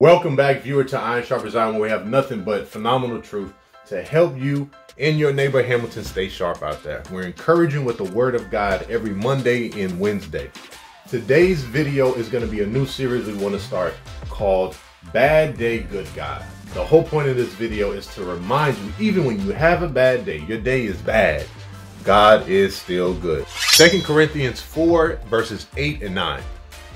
Welcome back, viewer, to Iron Sharpens Iron, where we have nothing but phenomenal truth to help you and your neighbor Hamilton stay sharp out there. We're encouraging with the Word of God every Monday and Wednesday. Today's video is going to be a new series we want to start called Bad Day, Good God. The whole point of this video is to remind you, even when you have a bad day, your day is bad, God is still good. Second Corinthians 4, verses 8 and 9.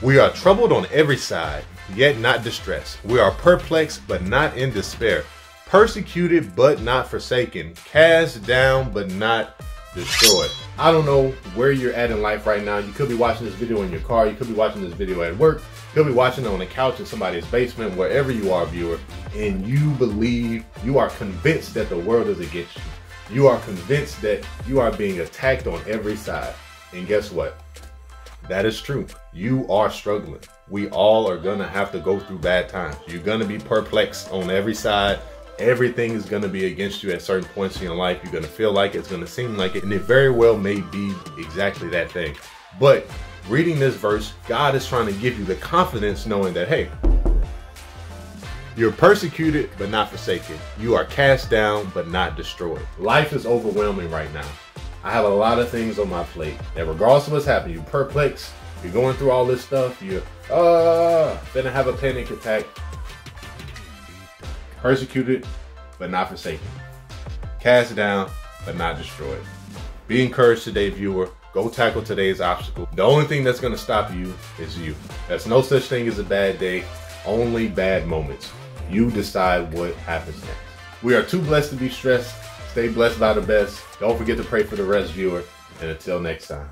We are troubled on every side, yet not distressed. We are perplexed, but not in despair. Persecuted, but not forsaken. Cast down, but not destroyed. I don't know where you're at in life right now. You could be watching this video in your car. You could be watching this video at work. You could be watching it on the couch in somebody's basement, wherever you are, viewer. And you believe, you are convinced that the world is against you. You are convinced that you are being attacked on every side. And guess what? That is true. You are struggling. We all are to have to go through bad times. You're to be perplexed on every side. Everything is to be against you at certain points in your life. You're to feel like it's to seem like it. And it very well may be exactly that thing. But reading this verse, God is trying to give you the confidence knowing that, hey, you're persecuted but not forsaken. You are cast down but not destroyed. Life is overwhelming right now. I have a lot of things on my plate. And regardless of what's happening, you're perplexed, you're going through all this stuff, you're uh gonna have a panic attack. Persecuted, but not forsaken. Cast down, but not destroyed. Be encouraged today, viewer. Go tackle today's obstacle. The only thing that's gonna stop you is you. There's no such thing as a bad day, only bad moments. You decide what happens next. We are too blessed to be stressed Stay blessed by the best. Don't forget to pray for the rest, viewer. And until next time.